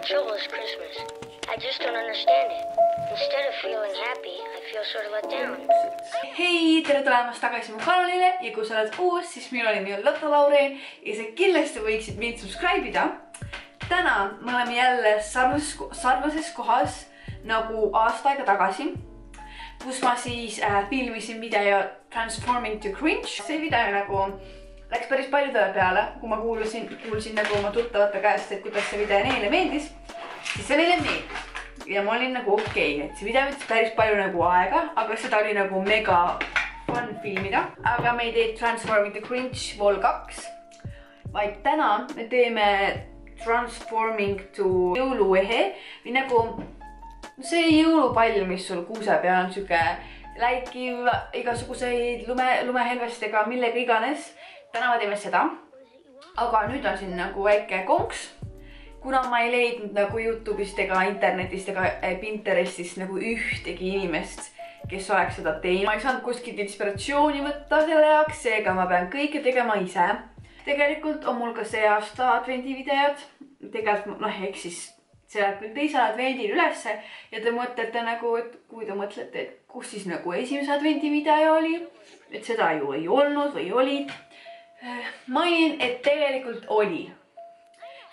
my trouble is Christmas. I just don't understand it. Instead of feeling happy, I feel sort of let down. hei, tere tulemast tagasi mu kanalile ja kui sa oled uus, siis minu nimi on Lotta Laureen ja sa kindlasti võiksid mind subscribe ida. täna me oleme jälle sarnases, sarnases kohas nagu aasta aega tagasi, kus ma siis äh, filmisin video Transforming to Cringe. see video nagu läks päris paljudele peale, kui ma kuulasin, kuulsin nagu oma tuttavate käest, et kuidas see video neile meeldis, siis see neile meeldis ja ma olin nagu okei okay,, et see video võttis päris palju nagu aega, aga seda oli nagu mega fun filmida. aga me ei tee Transforming the Cringe Vol kaks, vaid täna me teeme Transforming to jõuluehe või nagu see jõulupall, mis sul kuuse peal on sihuke läikiv igasuguseid lume, lumehelvestega, millega iganes. Täna me teeme seda. aga nüüd on siin nagu väike konks kuna ma ei leidnud nagu Youtube'ist ega internetist ega eh, Pinterestist nagu ühtegi inimest, kes oleks seda teinud. ma ei saanud kuskilt inspiratsiooni võtta selle jaoks, seega ma pean kõike tegema ise. tegelikult on mul ka see aasta advendivideod. tegelikult noh, ehk siis see läheb küll teisel advendil ülesse ja te mõtlete nagu, et kui te mõtlete, et kus siis nagu esimese advendivideo oli, et seda ju ei olnud või oli. mainin, et tegelikult oli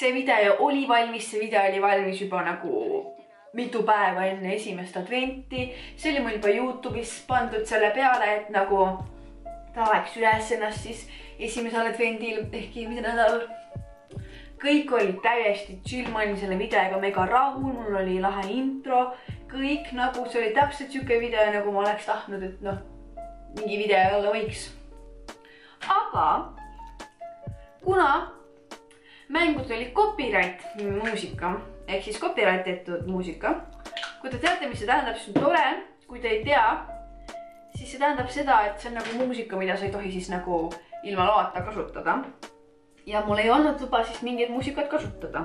see video oli valmis, see video oli valmis juba nagu mitu päeva enne esimest adventi. see oli mul juba Youtube'is pandud selle peale, et nagu ta aeks üles ennast siis esimesel advendil ehk eelmisel nädalal. kõik olid täiesti chill, ma olin selle videoga mega rahul, mul oli lahe intro, kõik nagu see oli täpselt sihuke video, nagu ma oleks tahtnud, et noh, mingi video olla võiks. Aga kuna mängud oli copyright muusika ehk siis copyright tehtud muusika. kui te teate, mis see tähendab, siis on tore. kui te ei tea, siis see tähendab seda, et see on nagu muusika, mida sa ei tohi siis nagu ilma loata kasutada. ja mul ei olnud luba siis mingit muusikat kasutada.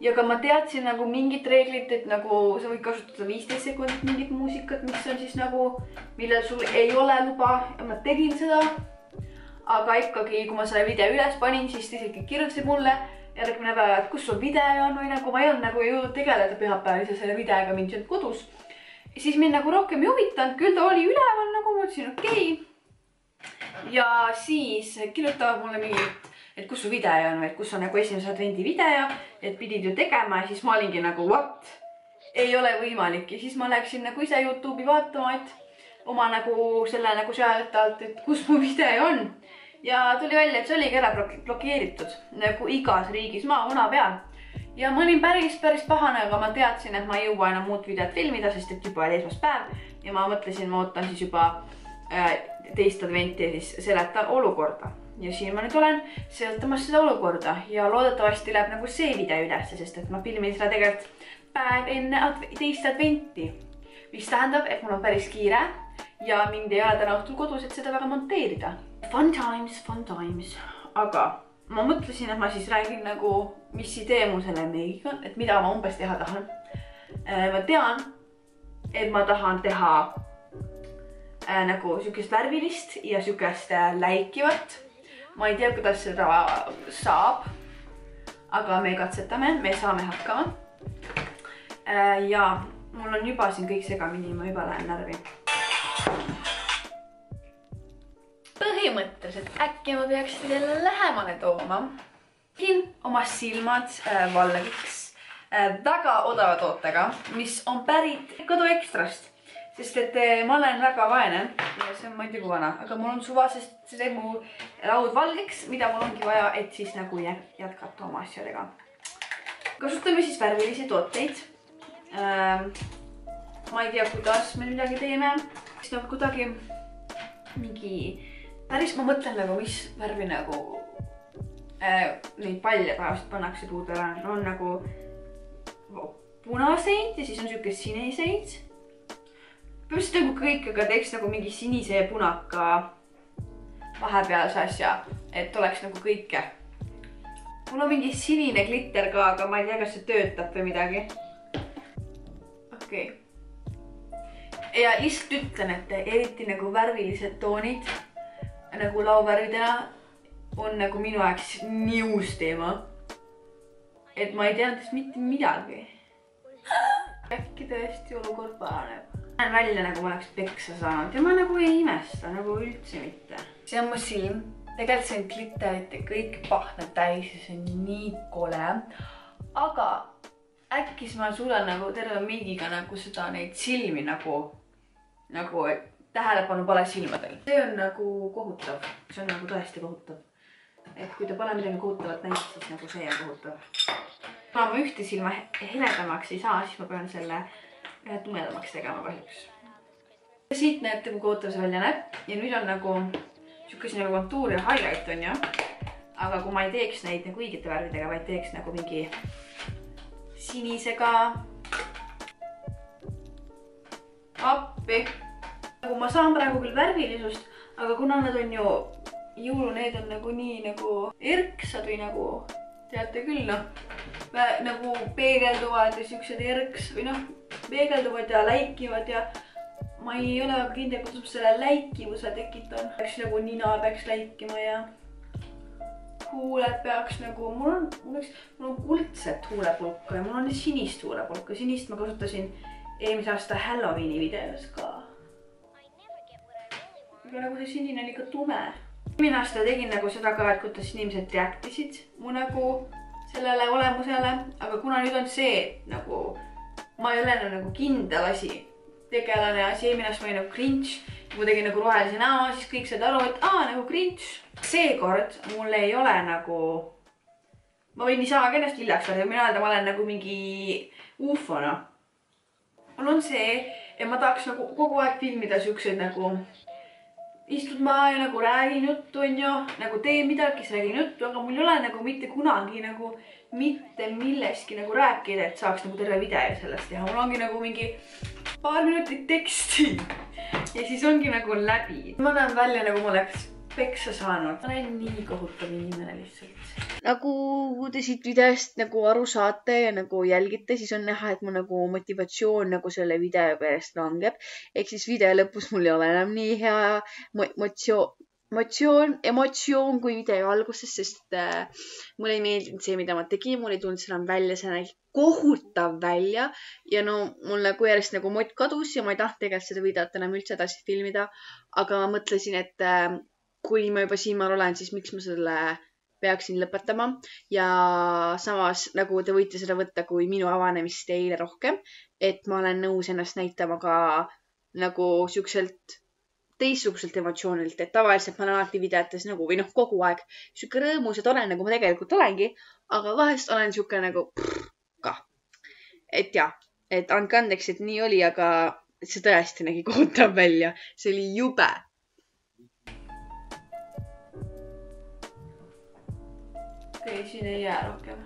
ja ka ma teadsin nagu mingit reeglit, et nagu sa võid kasutada viisteist sekundit mingit muusikat, mis on siis nagu, millel sul ei ole luba ja ma tegin seda aga ikkagi, kui ma selle video üles panin, siis ta isegi kirjutasid mulle järgmine päev, et kus sul video on või nagu ma ei olnud nagu jõudnud tegeleda pühapäeval ise selle videoga, mind ei olnud kodus. siis mind nagu rohkem ei huvitanud, küll ta oli üleval nagu ma ütlesin, okei okay.. ja siis kirjutavad mulle mingi, et kus su video on või et kus on nagu esimese advendi video, et pidid ju tegema ja siis ma olingi nagu what, ei ole võimalik ja siis ma läksin nagu ise Youtube'i vaatama, et oma nagu selle nagu sealt alt, et kus mu video on ja tuli välja, et see oligi ära blok- blokeeritud nagu igas riigis maa-muna peal. ja ma olin päris, päris pahane, aga ma teadsin, et ma ei jõua enam muud videot filmida, sest et juba oli esmaspäev ja ma mõtlesin, ma ootan siis juba äh, teist adventi ja siis seletan olukorda. ja siin ma nüüd olen seletamas seda olukorda ja loodetavasti läheb nagu see video ülesse, sest et ma filmin seda tegelikult päev enne adv teist adventi. mis tähendab, et mul on päris kiire ja mind ei ole täna õhtul kodus, et seda väga monteerida. Fun times, fun times, aga ma mõtlesin, et ma siis räägin nagu, mis idee mul selle meigiga et mida ma umbes teha tahan. ma tean, et ma tahan teha äh, nagu siukest värvilist ja siukest äh, läikivat. ma ei tea, kuidas seda saab. aga me katsetame, me saame hakkama äh,. ja mul on juba siin kõik segamini, ma juba lähen närvi põhimõtteliselt äkki ma peaks teile lähemale tooma. tegin oma silmad äh, valgeks äh, väga odava tootega, mis on pärit Kodu Ekstrast, sest et äh, ma olen väga vaene ja see on muidugi vana, aga mul on suva, sest see teeb mu laud valgeks, mida mul ongi vaja, et siis nagu jä- jätkata oma asjadega. kasutame siis värvilisi tooteid ähm,. ma ei tea, kuidas me midagi teeme, siis nagu kuidagi mingi päris, ma mõtlen nagu, mis värvi nagu äh, neid palle tavaliselt pannakse puudele, on nagu punaseid ja siis on siuke siniseid. põhimõtteliselt nagu kõik, aga teeks nagu mingi sinise ja punaka vahepealse asja, et oleks nagu kõike. mul on mingi sinine glitter ka, aga ma ei tea, kas see töötab või midagi. okei okay.. ja lihtsalt ütlen, et eriti nagu värvilised toonid nagu lauvärvidena on nagu minu jaoks nii uus teema. et ma ei teadnud mitte midagi. äkki tõesti olukord paraneb. näen välja nagu ma oleks peksa saanud ja ma nagu ei imesta nagu üldse mitte. see on mu silm, tegelikult see on glitterit ja kõik pahnad täis ja see on nii kole. aga äkki siis ma suudan nagu terve meigiga nagu seda, neid silmi nagu, nagu et tähelepanu pole silmadel. see on nagu kohutav, see on nagu tõesti kohutav. et kui te pole midagi kohutavat näinud, siis nagu see on kohutav. kuna ma ühte silma he- heledamaks ei saa, siis ma pean selle ühe tumedamaks tegema kahjuks. siit näete, kui kohutav see välja näeb ja nüüd on nagu sihuke nagu kontuur ja highlight on ju. aga kui ma ei teeks neid nagu õigete värvidega, vaid teeks nagu mingi sinisega. appi. Nagu ma saan praegu küll värvilisust, aga kuna nad on ju jõulu, need on nagu nii nagu erksad või nagu teate küll noh, nagu peegelduvad ja siuksed erks või noh, peegelduvad ja läikivad ja ma ei ole väga kindel, kuidas ma selle läikivuse tekitan. peaks nagu nina peaks läikima ja huuled peaks nagu, mul on, mul oleks, mul on kuldset huulepulka ja mul on sinist huulepulka, sinist ma kasutasin eelmise aasta Halloweeni videos ka. Aga nagu see sinine on ikka tume. eelmine aasta tegin nagu seda ka, et kuidas inimesed react isid mu nagu sellele olemusele, aga kuna nüüd on see nagu, ma ei ole enam nagu kindel asi, tegelane asi, eelmine aasta ma olin nagu cringe, ma tegin nagu rohelise näo, siis kõik said aru, et aa nagu cringe. seekord mul ei ole nagu, ma võin niisama ka ennast lillaks värvida, mina öelda, ma olen nagu mingi ufo noh. mul on see, et ma tahaks nagu kogu aeg filmida siukseid nagu istud maha ja nagu räägin juttu, onju, nagu teen midagi, siis räägin juttu, aga mul ei ole nagu mitte kunagi nagu mitte millestki nagu rääkida, et saaks nagu terve video sellest teha, mul ongi nagu mingi paar minutit teksti ja siis ongi nagu läbi. ma näen välja nagu ma oleks peksa saanud, ma olen nii kohutav inimene lihtsalt. nagu te siit videost nagu aru saate ja nagu jälgite, siis on näha, et mu nagu motivatsioon nagu selle video pärast langeb. ehk siis video lõpus mul ei ole enam nii hea mo- emotsioon, emotsioon, emotsioon kui video alguses, sest äh, mulle ei meeldinud see, mida ma tegin, mul ei tulnud see enam välja, see nägi kohutav välja ja no mul nagu järjest nagu mott kadus ja ma ei tahtnud tegelikult seda videot enam üldse edasi filmida. aga ma mõtlesin, et äh, kui ma juba siinmaal olen, siis miks ma selle peaksin lõpetama. Ja samas nagu te võite seda võtta kui minu avanemist teile rohkem, et ma olen nõus ennast näitama ka nagu siukselt teistsuguselt emotsioonilt, et tavaliselt ma olen alati videotes nagu või noh, kogu aeg sihuke rõõmus ja tore, nagu ma tegelikult olengi, aga vahest olen sihuke nagu prr, kah. et ja, et andke andeks, et nii oli, aga see tõesti nägi kohutav välja, see oli jube okei okay,, siin ei jää rohkem.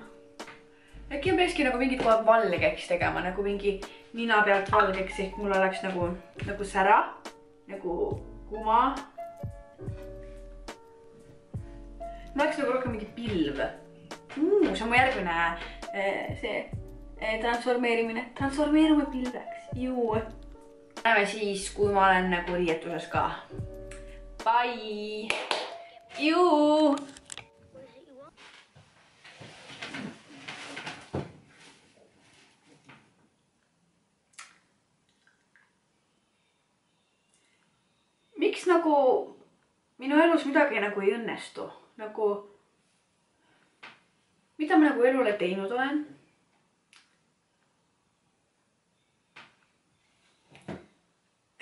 äkki ma peakski nagu mingid kohad valgeks tegema nagu mingi nina pealt valgeks, ehk mul oleks nagu, nagu sära, nagu kuma. mul oleks nagu rohkem mingi pilv uh,. see on mu järgmine eh, see eh, transformeerimine, transformeerume pilveks, juu. näeme siis, kui ma olen nagu riietuses ka. Bye. juu miks nagu minu elus midagi nagu ei õnnestu, nagu mida ma nagu elule teinud olen?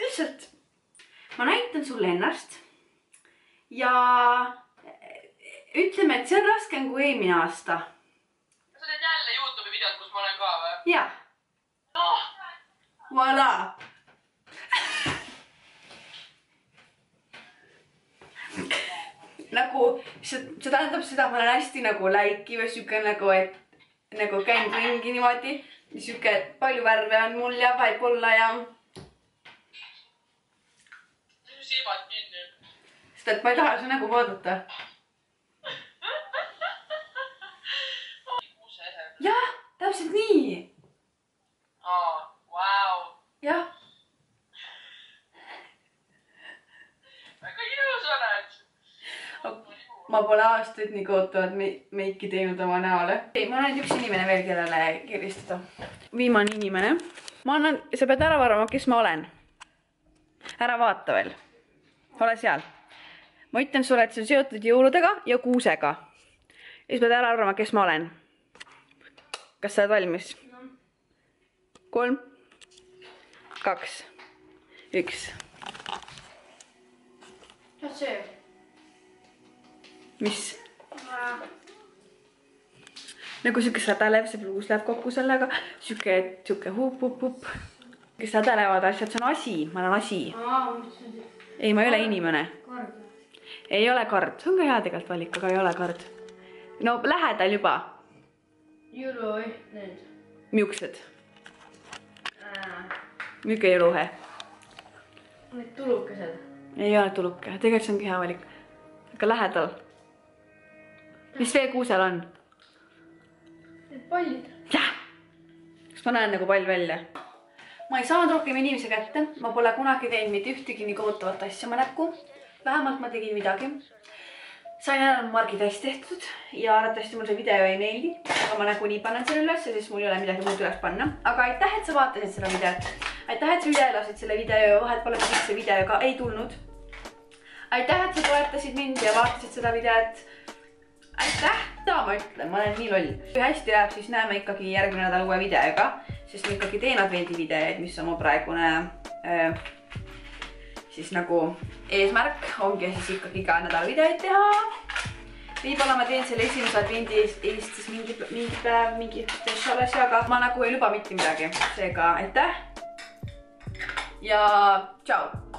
lihtsalt ma näitan sulle ennast ja ütleme, et see on raskem kui eelmine aasta. sa teed jälle Youtube'i videot, kus ma olen ka või? jah, noh, voilà. Nagu see, see tähendab seda, ma olen hästi nagu läikiv ja sihuke nagu, et nagu käin ringi niimoodi. sihuke, palju värve on mul ja võib-olla ja, silmad kinni. sest et ma ei taha su nägu vaadata. kuusehe. jah, täpselt nii, aa, vau. jah, ma pole aastaid nii kohutavat me meiki teinud oma näole. ei, on ainult üks inimene veel, kellele kiristada. viimane inimene. ma annan, sa pead ära arvama, kes ma olen. ära vaata veel. ole seal. ma ütlen sulle, et see on seotud jõuludega ja kuusega. ja siis pead ära arvama, kes ma olen. kas sa oled valmis? kolm, kaks, üks. mis see? mis? nagu siuke sädelev, see pluus läheb kokku sellega, siuke, siuke hup-hup-hup. kes sädelevad asjad, see on asi, ma olen asi. ei, ma ei ole inimene, ei ole kard, see on ka hea tegelikult valik, aga ei ole kard. no lähedal juba, miuksed, niuke jõuluhe. Need tulukesed. ei ole tuluke, tegelikult see ongi hea valik. aga lähedal. Mis veekuusel on? Need pallid. jah, kas ma näen nagu pall välja? ma ei saanud rohkem inimese kätte, ma pole kunagi teinud mitte ühtegi nii kohutavat asja oma näkku. vähemalt ma tegin midagi. sain ära margi täis tehtud ja arvatavasti mulle see video ei meeldi, aga ma nagunii panen selle ülesse, sest mul ei ole midagi muud üles panna. aga aitäh, et sa vaatasid seda videot. aitäh, et sa üle elasid selle video ja vahet pole, miks see video ka ei tulnud. aitäh, et sa toetasid mind ja vaatasid seda videot aitäh, mida ma ütlen, ma olen nii loll. kui hästi läheb, siis näeme ikkagi järgmine nädal uue videoga, sest ma ikkagi teen advendivideoid, mis on mu praegune äh, siis nagu eesmärk ongi siis ikkagi iga nädal videoid teha. võib-olla ma teen selle esimese advendi eest, siis mingi, mingi päev mingi spetsial asja, aga ma nagu ei luba mitte midagi, seega aitäh. ja tšau